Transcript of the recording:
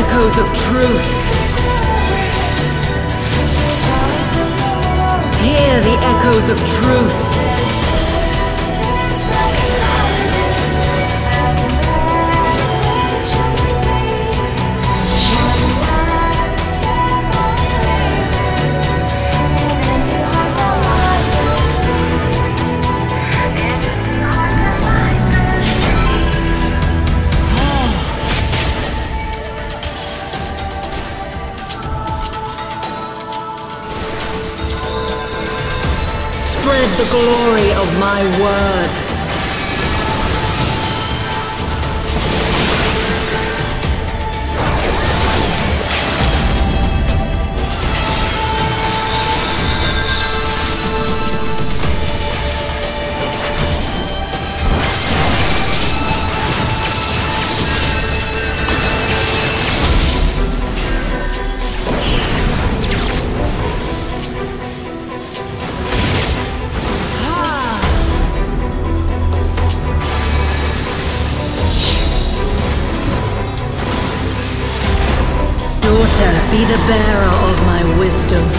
echoes of truth. Hear the echoes of truth. Spread the glory of my word. Daughter, be the bearer of my wisdom.